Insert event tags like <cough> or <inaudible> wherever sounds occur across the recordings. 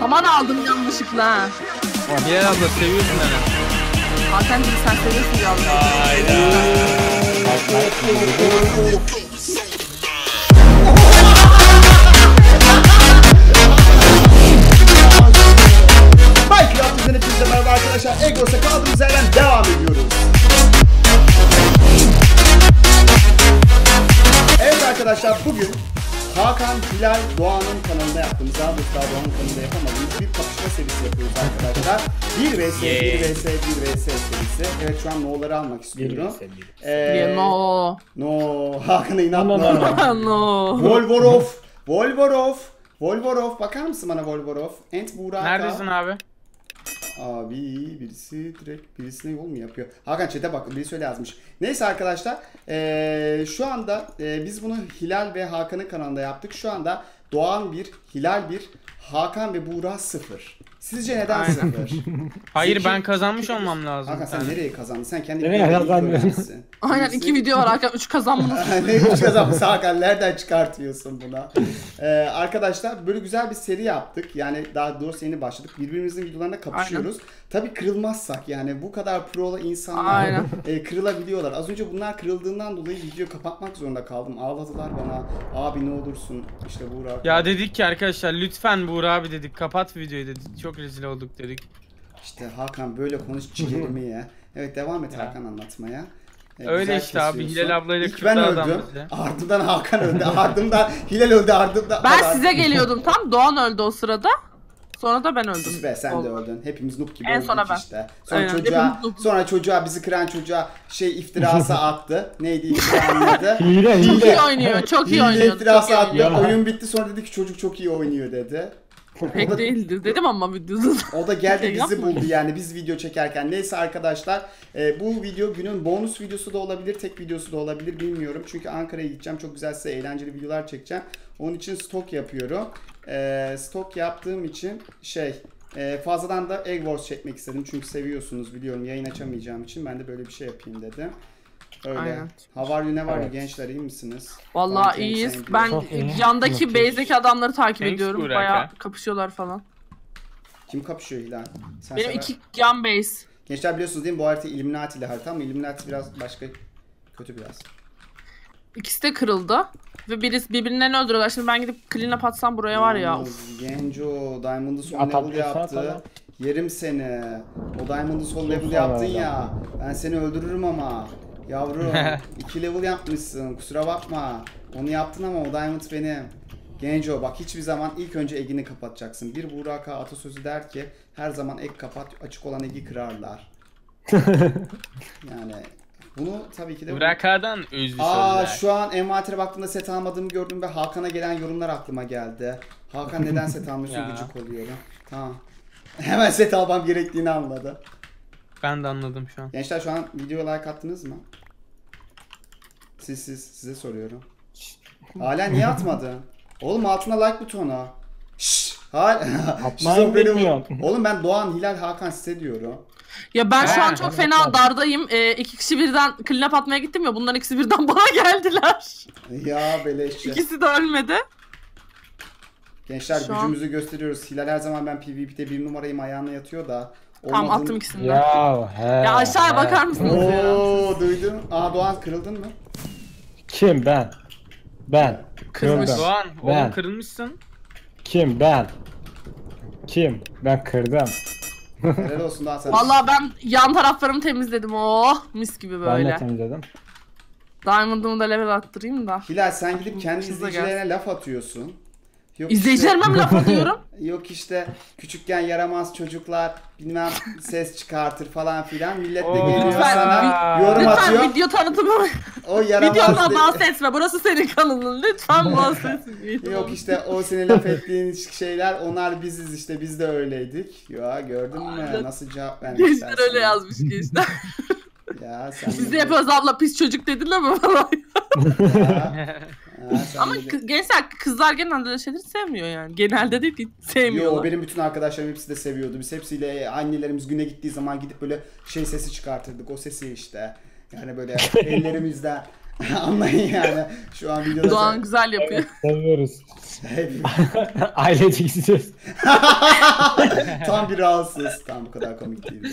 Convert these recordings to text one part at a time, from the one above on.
Saman aldım yanlışlıkla. ha. Hilal abla seviyorsun hani. Hakan'cığım sen seviyorsun yavrum. Minecraft düzeni hepinize merhaba arkadaşlar. Egros'a kaldığımız yerden devam ediyoruz. Evet arkadaşlar bugün Hakan Hilal Doğan'ın kanalında yaptığımız, daha doğrusu daha Doğan'ın kanalında yapamadığımız bir kapışma serisi yapıyoruz arkadaşlar. 1 vs 1 vs 1 vs serisi. Evet şu an no'ları almak istiyorum. Ee, No. no. <laughs> Hakan'a inat No, no, no, no. no. Volvorov. Volvorov. Volvorov. Bakar mısın bana Volvorov? Ent Burak. Neredesin abi? Abi birisi direkt birisine yol mu yapıyor? Hakan chat'e bak birisi öyle yazmış. Neyse arkadaşlar eee, şu anda eee, biz bunu Hilal ve Hakan'ın kanalında yaptık. Şu anda Doğan 1, Hilal 1, Hakan ve Buğra 0. Sizce neden Aynen. 0? Hayır Zeki- ben kazanmış olmam lazım. Hakan sen Yani. nereye kazandın? Sen kendi Nereye kazandın? <laughs> Aynen iki video var Hakan. Üç kazanmanız. <laughs> ne üç kazanmış Hakan nereden çıkartıyorsun buna? Ee, arkadaşlar böyle güzel bir seri yaptık. Yani daha doğrusu yeni başladık. Birbirimizin videolarında kapışıyoruz. Tabii kırılmazsak yani bu kadar prolu insanlar Aynen. e, kırılabiliyorlar. Az önce bunlar kırıldığından dolayı video kapatmak zorunda kaldım. Ağladılar bana. Abi ne olursun işte Burak. Ya dedik ki arkadaşlar lütfen Buğra abi dedik kapat videoyu dedik. Çok rezil olduk dedik. İşte Hakan böyle konuş ciğerimi ye. Evet devam et Hakan anlatmaya. E, Öyle işte abi. Hilal ablayla İlk ben öldüm. bizi. Ardından Hakan öldü. Ardından Hilal öldü. Ardından Ben size geliyordum tam. Doğan öldü o sırada. Sonra da ben öldüm. Sus be sen de Oldu. öldün. Hepimiz noob gibi En öldük sona ben. işte. Sonra Aynen, çocuğa sonra çocuğa bizi kıran çocuğa şey iftirası <laughs> attı. Neydi iftiranın adı? <laughs> Hile Çok iyi oynuyor. Çok iyi Hile oynuyor. Çok iftirası attı. Oyun bitti sonra dedi ki çocuk çok iyi oynuyor dedi. Pek değildi. Dedim ama videoda. O da geldi Şey bizi buldu yani biz video çekerken. Neyse arkadaşlar e, bu video günün bonus videosu da olabilir, tek videosu da olabilir bilmiyorum. Çünkü Ankara'ya gideceğim. Çok güzel size eğlenceli videolar çekeceğim. Onun için stok yapıyorum. E, stok yaptığım için şey e, fazladan da Egg Wars çekmek istedim. Çünkü seviyorsunuz biliyorum. Yayın açamayacağım için ben de böyle bir şey yapayım dedim. Öyle. Aynen. Havar ne var Evet. gençler iyi misiniz? Vallahi you, iyiyiz. Ben yandaki base'deki adamları takip Thanks ediyorum. Ha. kapışıyorlar falan. Kim kapışıyor Hilal? Sen Benim sever- iki yan base. Gençler biliyorsunuz değil mi bu harita Illuminati'li harita ama Illuminati biraz başka kötü biraz. İkisi de kırıldı. Ve birisi birbirlerini öldürüyorlar. Şimdi ben gidip clean up atsam buraya var ya. Genco Diamond'ı son At, level yaptı. at, at. Yerim seni. O Diamond'ı son level yaptın ya. Ben seni öldürürüm ama. Yavrum <laughs> 2 level yapmışsın kusura bakma. Onu yaptın ama o Diamond benim. Genco bak hiçbir zaman ilk önce egini kapatacaksın. Bir Burak Ağa atasözü der ki her zaman ek kapat açık olan egi kırarlar. <laughs> yani bunu tabii ki de Burak Ağa'dan özlü Aa sözler. şu an envantere baktığımda set almadığımı gördüm ve Hakan'a gelen yorumlar aklıma geldi. Hakan neden set almıyorsun <laughs> Ya. gıcık oluyorum. Tamam. Hemen set almam gerektiğini anladı. Ben de anladım şu an. Gençler şu an videoya like attınız mı? Siz siz size soruyorum. Hala niye atmadın? Oğlum altına like butonu. Şşş. Hal Atmayı Şizofreni. <laughs> Oğlum ben Doğan, Hilal, Hakan size diyorum. Ya ben şu an çok fena dardayım. Ee, iki kişi birden clean up atmaya gittim ya. Bunların ikisi birden <laughs> bana geldiler. Ya beleşçi. İkisi de ölmedi. Gençler Şu an- gücümüzü gösteriyoruz. Hilal her zaman ben PvP'de bir numarayım ayağına yatıyor da. Tamam olmadığını- attım ikisini de. Ya he. Ya aşağıya he. bakar mısınız ya? Oo duydun. Aa Doğan kırıldın mı? Kim ben? Ben. Kırmış. Kırdım. Doğan Ben. oğlum kırılmışsın. Kim ben? Kim? Ben kırdım. Helal olsun Doğan sana. Vallahi ben yan taraflarımı temizledim. Oh mis gibi Ben de böyle. temizledim. Diamond'ımı da level attırayım da. Hilal sen gidip kendi Kızla izleyicilerine laf atıyorsun. Yok İzleyicilerime mi laf atıyorum? <laughs> Işte, yok işte küçükken yaramaz çocuklar bilmem ses çıkartır falan filan. Millet de geliyor Lütfen, sana yorum Lütfen atıyor. video tanıtımı. O yaramaz Videomdan de- bahsetme. Burası senin kanalın. Lütfen bahsetme. Yok işte o senin laf ettiğin şeyler onlar biziz işte biz de öyleydik. Ya gördün mü nasıl cevap vermişler Gençler öyle yazmış gençler. <laughs> Ya sen Biz de yapıyoruz abla pis çocuk dediler mi falan. Ya, <laughs> ya sen Ama de- kı- gençler kızlar genelde öyle şeyleri sevmiyor yani. Genelde de değil. Sevmiyorlar. Yo benim bütün arkadaşlarım hepsi de seviyordu. Biz hepsiyle annelerimiz güne gittiği zaman gidip böyle şey sesi çıkartırdık. O sesi işte. Yani böyle <laughs> ellerimizden <laughs> Anlayın yani. Şu an videoda Doğan güzel yapıyor. Seviyoruz. <laughs> Ailece izliyoruz. <laughs> Tam bir rahatsız. Tam bu kadar komik değildi.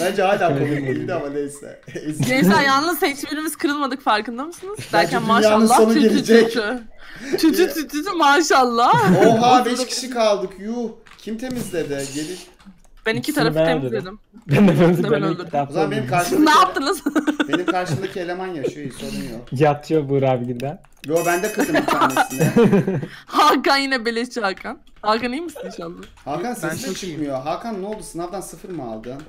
Bence hala komik değildi ama neyse. Gençler yalnız hiçbirimiz kırılmadık farkında mısınız? Derken maşallah sonu tü tü gelecek. tü tü. Tü tü tü tü tü maşallah. Oha 5 kişi kaldık. Yuh. Kim temizledi? Geri... Ben iki tarafı ben temizledim. <laughs> Ben de ben Ben ben öldürdüm. O zaman benim defa ne karşımdaki, yaptınız? <laughs> benim karşımdaki eleman yaşıyor. Hiç sorun yok. yatıyor Buğra abi giden. Yo ben de kırdım bir tanesini. <laughs> Hakan yine beleşçi Hakan. Hakan iyi misin inşallah? Hakan sesin çok çıkmıyor. Hakan ne oldu? Sınavdan sıfır mı aldın?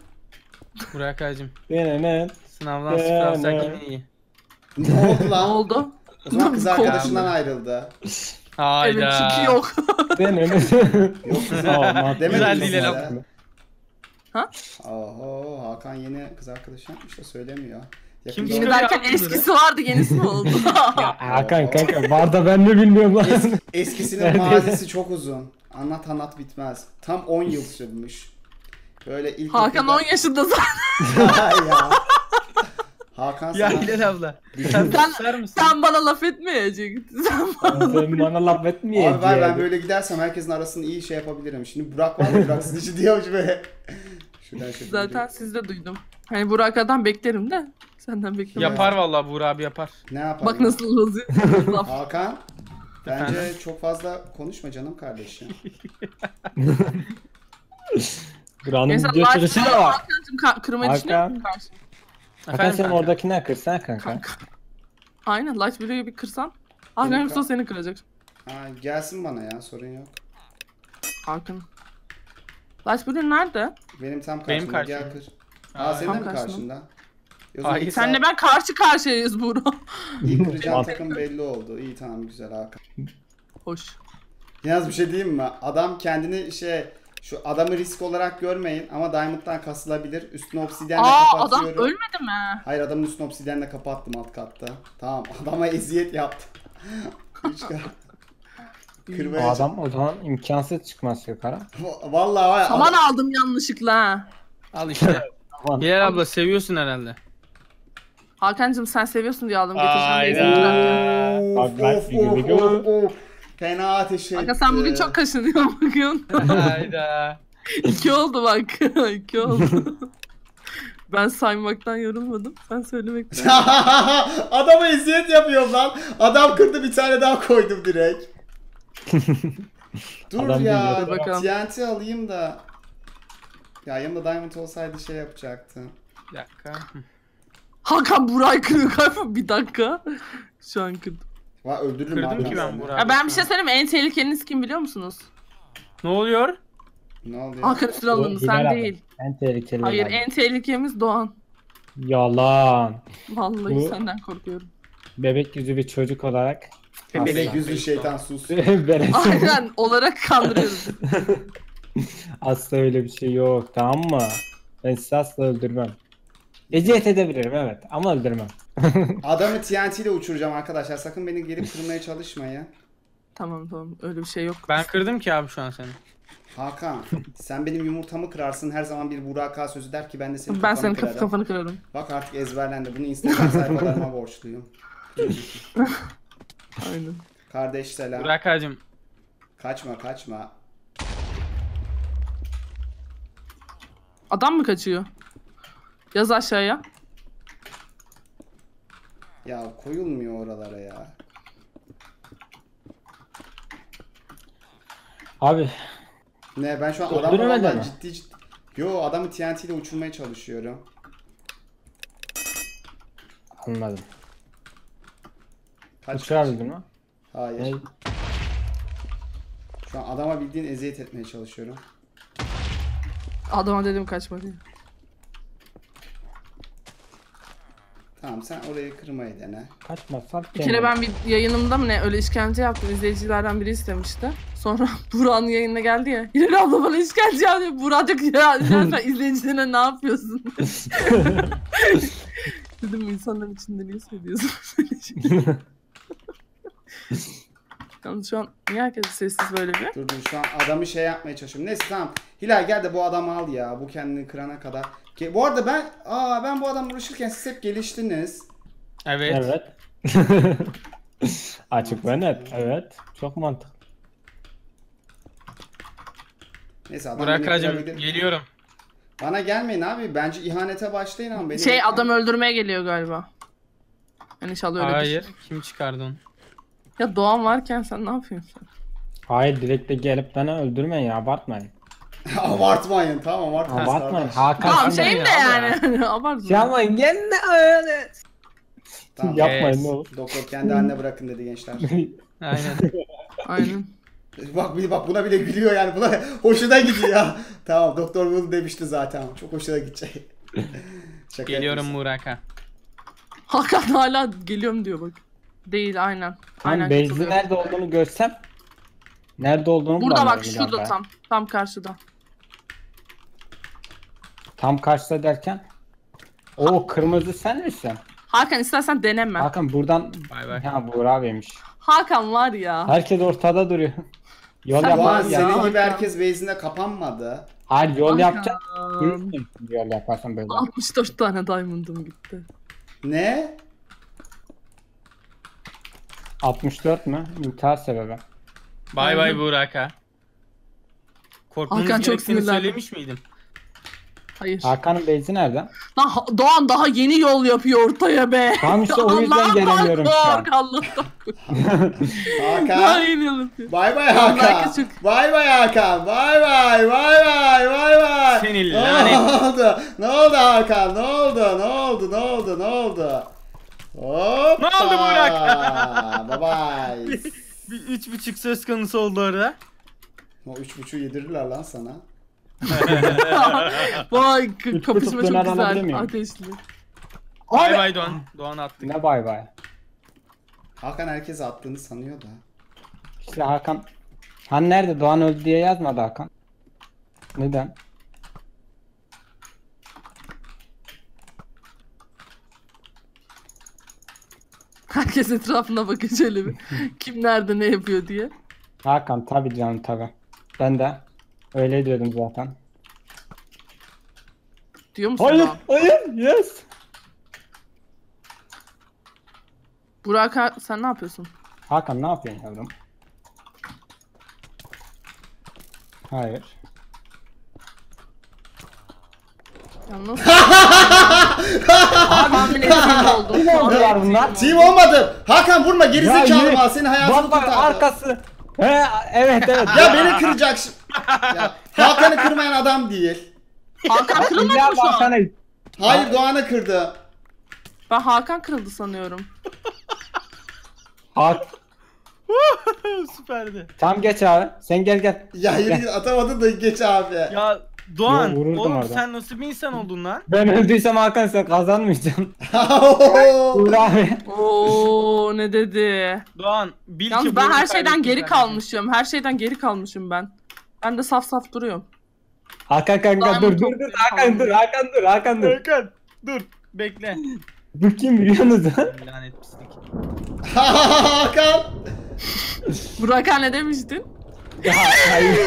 Burak Hacım. Ne ne? Sınavdan sıfır alsak ne? yine iyi. Ne oldu Ne lan? oldu? O zaman kız arkadaşından ayrıldı. Hayda. Evet çünkü yok. Ne ne ne? Yok kız Güzel değil sana? Laf. Oho Hakan yeni kız arkadaş yapmış da söylemiyor. Yakında Kim Yeni derken eskisi vardı yenisi mi oldu? <laughs> Ya Hakan kanka var da ben de bilmiyorum lan. Es- eskisinin mazisi çok uzun. Anlat anlat bitmez. Tam 10 yıl sürmüş. Böyle ilk Hakan 10 yaşında zaten. <laughs> ya. Hakan Ya sana... Hilal abla. Sen Sen-? Sen bana laf etmeyecektin. <laughs> Sen bana... Sen bana laf etmeyeceksin. Abi var ben böyle gidersem herkesin arasını iyi şey yapabilirim. Şimdi Burak var ya Burak sizin için diyormuş böyle. Şuradan şöyle Zaten sizde duydum. Hani Burak'tan beklerim de. Senden beklemem. Yapar vallahi Buğra abi yapar. Ne yapalım? Bak nasıl yazıyor. <laughs> Laf. Hakan bence çok fazla konuşma canım kardeşim. <laughs> Buranın Mesela video stream'de bak. Hakan'cığım ka- kırmayı düşünüyor Hakan. Hakan sen kanka? oradakini kırsana kanka. Kanka. Aynen light videoyu bir kırsan. Hakan Benim yoksa ka- seni kıracak. Ha, gelsin bana ya sorun yok. Hakan. Light video nerede? Benim tam Benim karşımda gel karşımda. kır. Aa senin de mi karşımda. karşında? İlk Senle ben karşı karşıyayız Buğra. <laughs> İlk takım belli oldu. İyi tamam güzel Hakan. Hoş. Yalnız bir şey diyeyim mi? Adam kendini şey şu adamı risk olarak görmeyin ama Diamond'dan kasılabilir. Üstüne obsidyenle Aa adam kapatıyorum. ölmedi mi? Hayır adamın üstüne obsidyenle kapattım alt katta. Tamam <laughs> adama eziyet yaptım. <laughs> Kırmaya adam o zaman imkansız çıkmaz yukarı. Va- Vallahi var ya. Saman aldım yanlışlıkla. ha. Al işte. <laughs> Hilal abla seviyorsun herhalde. Hakan'cığım sen seviyorsun diye aldım Hayda. getireceğim. Of Bak, bak, of bir of gibi of of. Fena ateş etti. Hakan sen bugün çok kaşınıyor bakıyorsun. Hayda. <laughs> İki oldu bak. <laughs> İki oldu. ben saymaktan yorulmadım. Sen söylemekten. Adama eziyet yapıyorum lan. Adam kırdı bir tane daha koydum direkt. <laughs> Dur Adam ya. TNT alayım da. Ya yanımda Diamond olsaydı şey yapacaktım. Bir dakika. Hakan Buray galiba. Bir dakika. Şu an kırdım. Va öldürürüm Kırdım ki ben seni. Burak. Ya ben bir şey söyleyeyim mi? En tehlikeliniz kim biliyor musunuz? Ne oluyor? Ne oluyor? Hakan Hilal sen abi. değil. En tehlikeli. Hayır abi. en tehlikemiz Doğan. Yalan. Vallahi Bu- senden korkuyorum. Bebek yüzü bir çocuk olarak. Bebek Asla. yüzlü şeytan sus. <laughs> Aynen olarak kandırıyoruz. <laughs> Asla öyle bir şey yok tamam mı? Ben sizi asla öldürmem. Eziyet edebilirim evet ama öldürmem. <laughs> Adamı TNT ile uçuracağım arkadaşlar. Sakın beni gelip kırmaya çalışmayın. tamam tamam öyle bir şey yok. Ben kırdım ki abi şu an seni. Hakan sen benim yumurtamı kırarsın. Her zaman bir Burak sözü der ki ben de senin Ben kafanı senin kırarım. kafanı kırarım. Bak artık ezberlendi. Bunu Instagram sayfalarıma borçluyum. Aynen. Kardeş selam. Burak Hacım. Kaçma kaçma. Adam mı kaçıyor? Yaz aşağıya. Ya koyulmuyor oralara ya. Abi Ne ben şu an adamla valla ciddi ciddi. Yo adamı TNT ile uçurmaya çalışıyorum. anladım. Kaç Uçurabildin mi? Hayır. Ne? Şu an adama bildiğin eziyet etmeye çalışıyorum. Adama dedim kaçma diye. Tamam sen orayı kırmayı dene. Kaçmazsan Bir kere ben bir yayınımda mı ne öyle işkence yaptım. İzleyicilerden biri istemişti. Sonra <laughs> Burak'ın yayınına geldi ya. Hilal abla bana işkence yapıyor. Burak diyor ya <laughs> sen izleyicilerine ne yapıyorsun? <laughs> Dedim insanların içinde niye söylüyorsun? Böyle şeyleri?" Yalnız şu an niye herkes sessiz böyle bir? Dur dur şu an adamı şey yapmaya çalışıyorum. Neyse tamam. Hilal gel de bu adamı al ya. Bu kendini kırana kadar. Ki, bu arada ben aa ben bu adamla uğraşırken siz hep geliştiniz. Evet. Evet. <laughs> Açık ve net. Evet. Çok mantıklı. Neyse adam Burak beni kırabilir. geliyorum. Bana gelmeyin abi. Bence ihanete başlayın ama beni Şey bekleyin. adam öldürmeye geliyor galiba. Yani inşallah öyle Hayır. Kim çıkardı onu? Ya Doğan varken sen ne yapıyorsun? Hayır direkt de gelip beni öldürmeyin ya abartmayın. <laughs> Abartmayın tamam abartmayın. Abartmayın. kardeş. Hakan Tamam sen de- şeyim de yani. Abartma. <laughs> Yapmayın gelme öyle. Tamam. Yapmayın ne olur. Doktor kendi haline bırakın dedi gençler. <laughs> Aynen. Aynen. bak bir bak buna bile gülüyor yani buna hoşuna gidiyor. tamam doktor bunu demişti zaten. Çok hoşuna gidecek. Şaka Geliyorum yapıyorsun. Burak'a. Hakan hala geliyorum diyor bak. Değil aynen. Aynen Hani katılıyorum. nerede olduğunu görsem nerede olduğunu Burada bak şurada galiba. tam. Tam karşıda. Tam karşıda derken o kırmızı sen misin? Hakan istersen deneme. Hakan buradan Bay bay. ha Buğra abiymiş. Hakan var ya. Herkes ortada duruyor. <laughs> Yol Sen- Ya, senin gibi herkes base'inde kapanmadı. Hayır yol yapacak. Yol yaparsan böyle. 64 tane diamond'ım gitti. Ne? 64 mü? İntihar sebebi. Bay bay Aynen. Burak'a. Korkmanız Hakan çok gerektiğini sinirlendi. söylemiş miydim? Hayır. Hakan'ın beyzi nerede? Lan Ha- Doğan daha yeni yol yapıyor ortaya be. Tamam işte o <laughs> yüzden gelemiyorum şu an. Allah'tan. <laughs> Daha Hakan. yeni yol yapıyor. Bay bay Hakan. Bay bay Hakan. Bay bay. Bay bay. Bay bay. Seni Ne lanet. oldu? Ne oldu Hakan? Ne oldu? Ne oldu? Ne oldu? Ne oldu? Hoppa. Ne oldu Burak? <laughs> Bir üç buçuk söz konusu oldu orada. O üç buçuğu yedirirler lan sana. <laughs> Vay kapışma buçuk döner çok alabilir güzel. miyim? Ateşli. Bay bay Doğan. Doğan attık. Ne bay bay. Hakan herkes attığını sanıyor da. İşte Hakan. Han nerede? Doğan öldü diye yazmadı Hakan. Neden? Herkes etrafına bakıyor şöyle bir. <laughs> Kim nerede ne yapıyor diye. Hakan tabi canım tabi. Ben de öyle diyordum zaten. Diyor musun Hayır, Doğan? hayır, yes. Burak ha- sen ne yapıyorsun? Hakan ne yapıyorsun yavrum? Hayır. Yalnız. <laughs> Tahmin <laughs> ettiğim oldu. Oldular bunlar? Team olmadım. Hakan vurma Ya gerizekalı yürü. mal. Senin hayatını Bak bak kurtardı. arkası. He, evet evet. Ya beni kıracak. şi- ya, Hakan'ı kırmayan adam değil. Hakan kırılmadı mı şu an? baksana. Hayır Doğan'ı kırdı. Ben Hakan kırıldı sanıyorum. Hak. <laughs> Süperdi. Tam geç abi. Sen gel gel. Ya yürü atamadın da geç abi. Ya Doğan Yo, vururdum oğlum orada. sen nasıl bir insan oldun lan? Ben öldüysem Hakan sen kazanmayacaksın. <laughs> Oo. Uğur abi. Oo ne dedi? Doğan bil ki Yalnız bu ben her şeyden kaybettin geri kardeşim. kalmışım. Her şeyden geri kalmışım ben. Ben de saf saf duruyorum. Hakan kanka dur dur dur. Hakan dur Hakan dur Hakan dur. Hakan dur bekle. <laughs> Bu kim biliyor musun? Lanet pislik. <laughs> Hakan. Burak ne demiştin? Ya, hayır.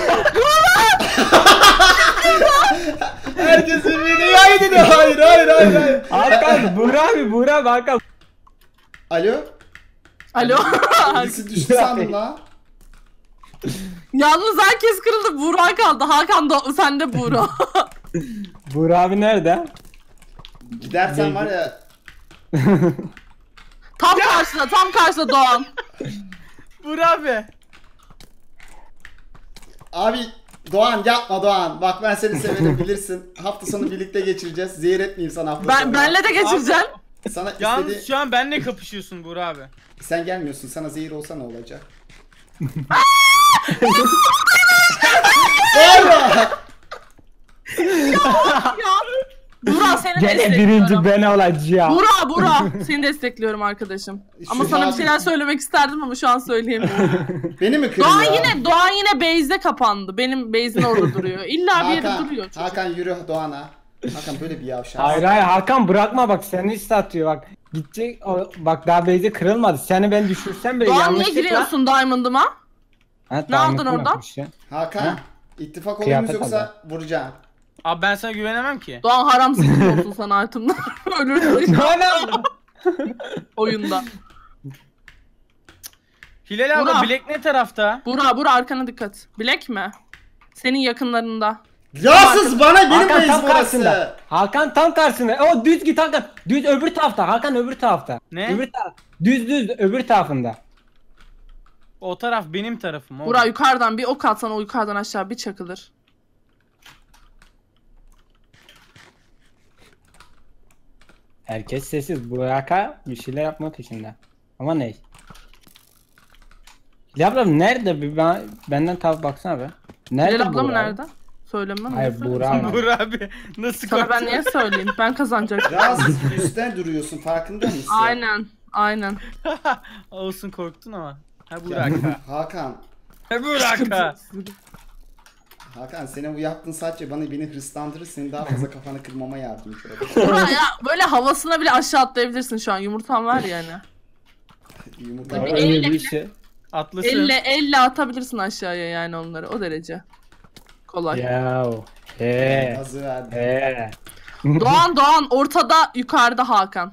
Herkes birbirini hayır dedi. Hayır hayır hayır hayır. Hakan Buğra abi Buğra abi Hakan. Alo. Alo. Birisi düştü sandım lan. Yalnız herkes kırıldı. Burak kaldı. Hakan da sen de Burak. Buğra abi nerede? Gidersen var ya. tam karşıda, tam karşıda Doğan. Vur abi. Abi Doğan yapma Doğan. Bak ben seni severim bilirsin. Hafta sonu birlikte geçireceğiz. Zehir etmeyeyim sana hafta Ben sonu. benle de geçireceksin. Sana Yalnız istediği... şu an benle kapışıyorsun Buğra abi. Sen gelmiyorsun. Sana zehir olsa ne olacak? <laughs> Bağırma. Ya. Burak seni Gene destekliyorum. birinci ben olacağım. Burak, Burak. Seni destekliyorum arkadaşım. Ama Şu sana an- bir şeyler söylemek isterdim ama şu an söyleyemiyorum. <laughs> Beni mi kırıyor? Doğan yine Doğan yine base'de kapandı. Benim base'in orada duruyor. İlla bir yerde Hakan, duruyor. çocuk. Hakan yürü Doğan'a. Hakan böyle bir yavşak. Hayır hayır Hakan bırakma bak seni satıyor bak. Gidecek. O, bak daha bezi kırılmadı. Seni ben düşürsem böyle Doğan niye yanlışlıkla. giriyorsun Diamond'ıma? Ha, Ne aldın oradan? Hakan Ha? ittifak Kıyafet oyunumuz yoksa vuracağım. Abi ben sana güvenemem ki. Doğan haram zıkkım olsun sana itemler. Ölürsün Ne alaka? oyunda. Hilal Burak. bilek ne tarafta? Bura bura arkana dikkat. Bilek mi? Senin yakınlarında. Yasız bana benim Hakan tam burası. karşısında. Hakan tam karşısında. O düz git Hakan. Düz öbür tarafta. Hakan öbür tarafta. Ne? Öbür taraf. Düz düz öbür tarafında. O taraf benim tarafım. oğlum. Bura yukarıdan bir ok atsan o yukarıdan aşağı bir çakılır. Herkes sessiz. Bu Haka bir şeyler yapma peşinde. Ama ne? Hilal abla nerede? Bir ben, benden tabi baksana be. Nerede Hilal abla mı nerede? Söylemem mi? Hayır. Buğra <laughs> abi. Buğra abi nasıl Sana ben niye söyleyeyim? Ben kazanacaktım. Yasız <laughs> üstten duruyorsun farkında mısın? aynen. Aynen. <laughs> Olsun korktun ama. Ha Burak ha. Hakan. Ha Burak. Hakan senin bu yaptığın sadece bana beni hırslandırır senin daha fazla kafanı kırmama yardımcı olur. <laughs> Ya böyle havasına bile aşağı atlayabilirsin şu an. Yumurtan var yani. Yumurta var. Öyle Elle bir şey. Atlasın. Elle elle atabilirsin aşağıya yani onları. O derece. Kolay. Ya. He. He. <laughs> Doğan Doğan ortada yukarıda Hakan.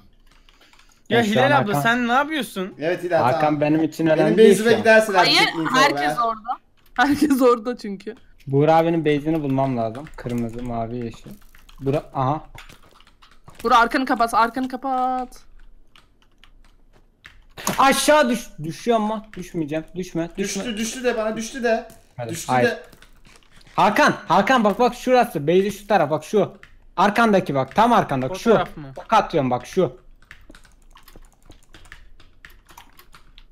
Ya an Hilal abla Hakan- sen ne yapıyorsun? Evet Hilal Hakan tamam. benim için Benim önemli değil base'ime gidersin Hayır artık info herkes orada. Herkes orada çünkü. Buğra abinin base'ini bulmam lazım. Kırmızı, mavi, yeşil. Bura aha. Bura arkanı kapat, arkanı kapat. Aşağı düş. Düşüyor ama düşmeyeceğim. Düşme. Düşme. Düştü düştü de bana düştü de. Hadi. Düştü Hayır. de. Hakan, Hakan bak bak şurası. Base'i şu taraf bak şu. Arkandaki bak. Tam arkandaki O şu. Ok atıyorum bak şu.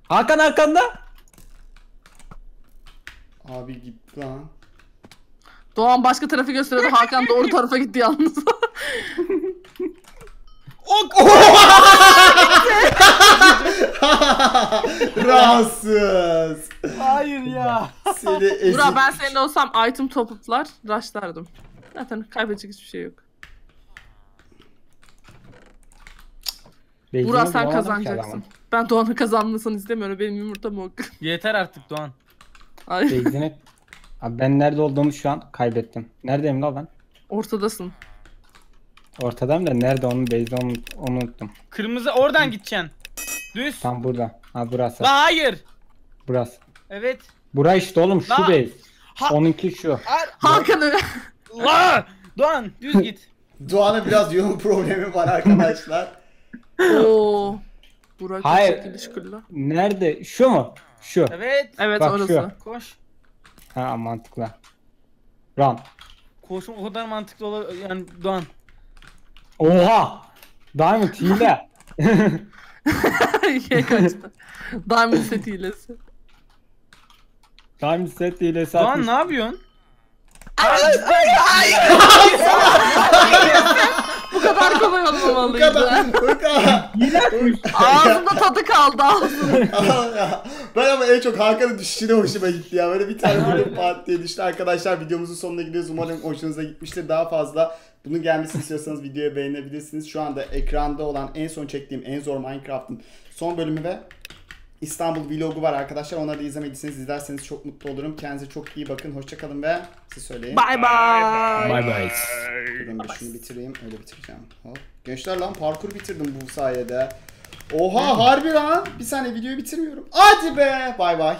Hakan arkanda. Abi git lan. Doğan başka tarafı gösteriyordu. Hakan doğru <laughs> tarafa gitti yalnız. <laughs> <laughs> Rahatsız. Hayır ya. Seni ezik. Bura ben senin olsam item topuklar rushlardım. Zaten kaybedecek hiçbir şey yok. Base'ini Bura sen kazanacaksın. Ben Doğan'ın kazanmasını istemiyorum. Benim yumurtam o. Yeter artık Doğan. Ay Base'ini... Abi ben nerede olduğumu şu an kaybettim. Neredeyim la ben? ortadasın. Ortadayım da nerede onun base'i onu, onu unuttum. Kırmızı oradan gideceksin. Düz. Tam burada. Ha burası. La hayır. Burası. Evet. Bura işte oğlum şu La- base. Ha- Onunki şu. Hakan öyle. La. Doğan düz git. <laughs> Doğan'a biraz yoğun problemi var arkadaşlar. Oo. <laughs> Burak Hayır. Nerede? Şu mu? Şu. Evet. Evet Bak orası. şu. Koş. Ha mantıklı. Run. Koşma o kadar mantıklı olur yani Doğan. Oha! Diamond hile. <laughs> şey kaçtı. Diamond set hilesi. Diamond set hilesi Doğan atmış. ne yapıyorsun? Bu <laughs> <laughs> kadar kolay Bu olmamalıydı. kadar. Bu kadar. Ağzımda tadı kaldı ağzımda. <laughs> ben ama en çok Hakan'ın düşüşüne hoşuma gitti ya. Böyle bir tane <laughs> böyle pat diye düştü. Arkadaşlar videomuzun sonuna gidiyoruz. Umarım hoşunuza gitmiştir. Daha fazla bunun gelmesini istiyorsanız videoyu beğenebilirsiniz. Şu anda ekranda olan en son çektiğim en zor Minecraft'ın son bölümü ve İstanbul vlogu var arkadaşlar. Onları da izlemediyseniz izlerseniz çok mutlu olurum. Kendinize çok iyi bakın. Hoşçakalın ve siz söyleyin. Bye bye. Bye bye. Durun bir şunu bitireyim. Öyle bitireceğim. Hop. Gençler lan parkur bitirdim bu sayede. Oha harbi lan. Bir saniye videoyu bitirmiyorum. Hadi be. Bay bay.